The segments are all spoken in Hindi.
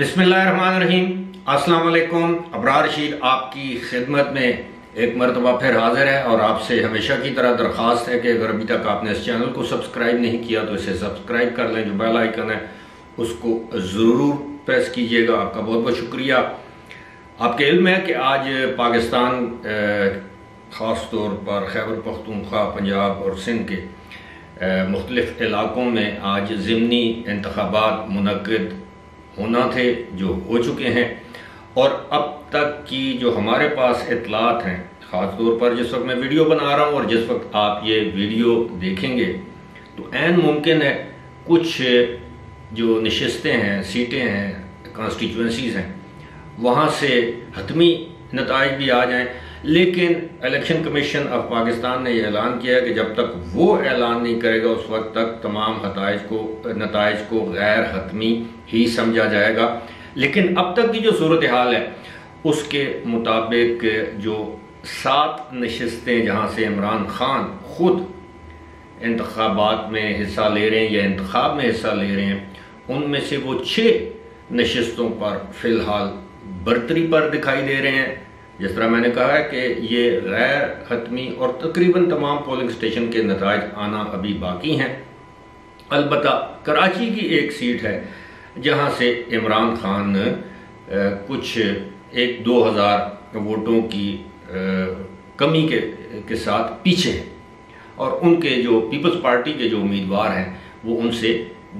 बिस्मिल्लाहिर्रहमानिर्रहीम। अस्सलाम वालेकुम अबरार रशीद आपकी खिदमत में एक मरतबा फिर हाजिर है और आपसे हमेशा की तरह दरख्वास्त है कि अगर अभी तक आपने इस चैनल को सब्सक्राइब नहीं किया तो इसे सब्सक्राइब कर लें। जो बेल आइकन है, उसको ज़रूर प्रेस कीजिएगा। आपका बहुत बहुत शुक्रिया। आपके इल्म है कि आज पाकिस्तान ख़ास तौर पर खैबर पख्तूनख्वा, पंजाब और सिंध के मुख्तलिफ़ इलाक़ों में आज ज़मनी इंतबात मनद होना थे, जो हो चुके हैं। और अब तक की जो हमारे पास इतलात हैं ख़ास तौर पर जिस वक्त मैं वीडियो बना रहा हूँ और जिस वक्त आप ये वीडियो देखेंगे तो एन मुमकिन है कुछ जो नशस्तें हैं, सीटें हैं कॉन्स्टिट्यूंसीज़ हैं, वहाँ से हतमी नतज भी आ जाएँ। लेकिन इलेक्शन कमीशन ऑफ़ पाकिस्तान ने यह ऐलान किया है कि जब तक वो ऐलान नहीं करेगा, उस वक्त तक तमाम हतज को नतज को गैर हतमी ही समझा जाएगा। लेकिन अब तक की जो सूरत हाल है, उसके मुताबिक जो सात नशस्तें जहाँ से इमरान खान खुद इंतबात में हिस्सा ले रहे हैं या इंतखब में हिस्सा ले रहे हैं, उनमें से वो छः नशस्तों पर फ़िलहाल बरतरी पर दिखाई दे रहे हैं। जिस तरह मैंने कहा है कि ये गैर हतमी और तकरीबन तमाम पोलिंग स्टेशन के नतज आना अभी बाकी हैं। अलबत् कराची की एक सीट है, जहाँ से इमरान खान कुछ एक दो हज़ार वोटों की कमी के के साथ पीछे हैं। और उनके जो पीपल्स पार्टी के जो उम्मीदवार हैं, वो उनसे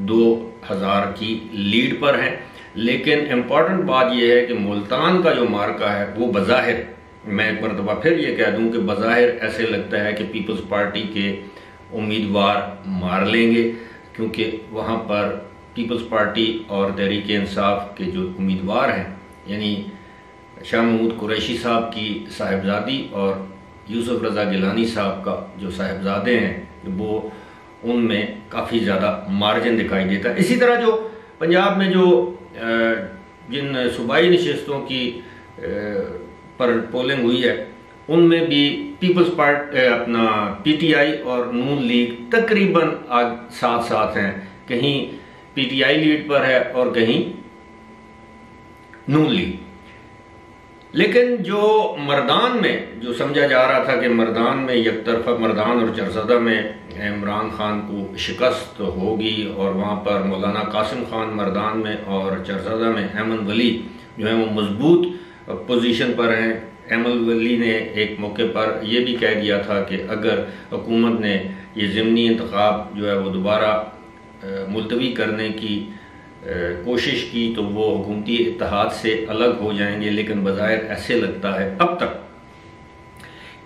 दो हज़ार की लीड पर हैं। लेकिन इंपॉर्टेंट बात यह है कि मुल्तान का जो मार्का है, वो बज़ाहिर मैं एक मरतबा फिर ये कह दूँ कि बज़ाहिर ऐसे लगता है कि पीपल्स पार्टी के उम्मीदवार मार लेंगे, क्योंकि वहाँ पर पीपल्स पार्टी और तहरीक इंसाफ के जो उम्मीदवार हैं, यानी शाह महमूद कुरैशी साहब की साहिबजादी और यूसुफ रज़ा गिलानी साहब का जो साहिबजादे हैं, वो उनमें काफ़ी ज़्यादा मार्जिन दिखाई देता है। इसी तरह जो पंजाब में जो जिन सूबाई नशस्तों की पर पोलिंग हुई है, उनमें भी पीपल्स पार्ट अपना पीटीआई और नून लीग तकरीबन आज साथ साथ हैं। कहीं पीटीआई लीड पर है और कहीं नून लीग लेकिन जो मरदान में, जो समझा जा रहा था कि मरदान में एक तरफा मरदान और चरसदा में इमरान खान को शिकस्त होगी और वहाँ पर मौलाना कासिम खान मरदान में और चरसदा में अहमद वली जो है वो मज़बूत पोजीशन पर हैं। अहमद वली ने एक मौके पर यह भी कह दिया था कि अगर हुकूमत ने ये ज़मनी इंतखब जो है वो दोबारा मुलतवी करने की कोशिश की तो वो हुकूमती इतिहाद से अलग हो जाएँगे, लेकिन बज़ाहिर ऐसे लगता है अब तक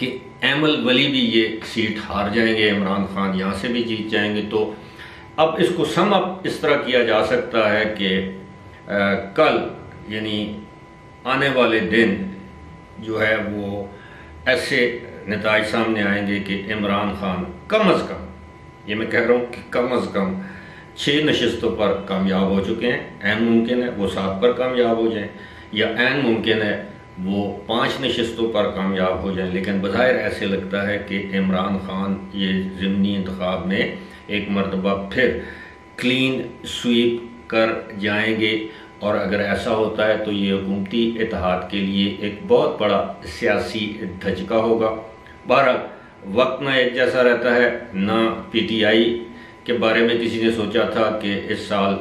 कि एमल वली भी ये सीट हार जाएँगे, इमरान खान यहाँ से भी जीत जाएँगे। तो अब इसको सम अप इस तरह किया जा सकता है कि कल, यानी आने वाले दिन जो है वो ऐसे नतज सामने आएँगे कि इमरान खान कम अज़ कम, ये मैं कह रहा हूँ कि कम अज़ कम छः नशस्तों पर कामयाब हो चुके हैं। एन मुमकिन है वो सात पर कामयाब हो जाएँ, या एन मुमकिन है वो पाँच नशस्तों पर कामयाब हो जाएँ। लेकिन बज़ाहिर ऐसे लगता है कि इमरान खान ये ज़मनी इंतखब में एक मरतबा फिर क्लीन स्वीप कर जाएँगे। और अगर ऐसा होता है तो ये हुकूमती इतिहाद के लिए एक बहुत बड़ा सियासी धचका होगा। बहरहाल, वक्त ना एक जैसा रहता है, ना पीटीआई के बारे में किसी ने सोचा था कि इस साल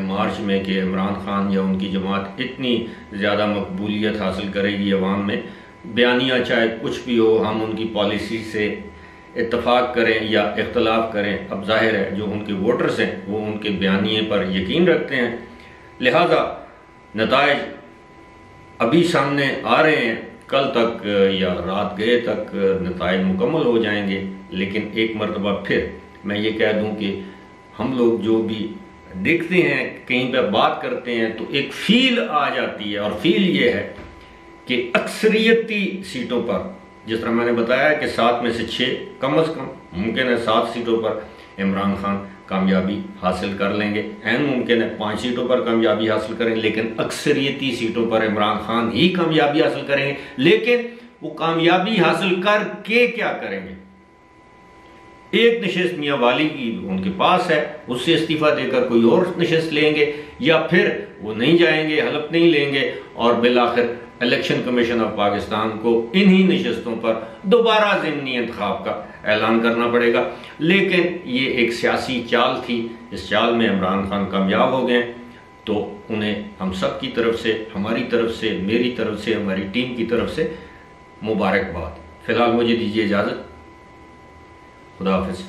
मार्च में कि इमरान खान या उनकी जमात इतनी ज़्यादा मकबूलियत हासिल करेगी अवाम में, बयानिया चाहे कुछ भी हो, हम उनकी पॉलिसी से इतफाक़ करें या इख्तलाफ करें। अब ज़ाहिर है, जो उनके वोटर्स हैं, वो उनके बयानिए पर यकीन रखते हैं। लिहाजा नतज अभी सामने आ रहे हैं। कल तक या रात गए तक नतज मुकम्मल हो जाएँगे, लेकिन एक मरतबा फिर मैं ये कह दूँ कि हम लोग जो भी देखते हैं, कहीं पर बात करते हैं तो एक फील आ जाती है। और फील ये है कि अक्सरियती सीटों पर, जिस तरह मैंने बताया कि सात में से छः कम अज़ कम मुमकिन है सात सीटों पर इमरान खान कामयाबी हासिल कर लेंगे। एन मुमकिन है पाँच सीटों पर कामयाबी हासिल करेंगे, लेकिन अक्सरियती सीटों पर इमरान खान ही कामयाबी हासिल करेंगे। लेकिन वो कामयाबी हासिल करके क्या करेंगे? एक नशस्त मियाँ वाली की उनके पास है, उससे इस्तीफा देकर कोई और नशस्त लेंगे, या फिर वो नहीं जाएँगे, हलफ नहीं लेंगे, और बिल आखिर इलेक्शन कमीशन ऑफ़ पाकिस्तान को इन्हीं नशस्तों पर दोबारा ज़मनी इंतखब का ऐलान करना पड़ेगा। लेकिन ये एक सियासी चाल थी, इस चाल में इमरान खान कामयाब हो गए। तो उन्हें हम सब की तरफ़ से, हमारी तरफ़ से, मेरी तरफ़ से, हमारी टीम की तरफ़ से मुबारकबाद। फ़िलहाल मुझे दीजिए इजाज़त। खुदा हाफिज़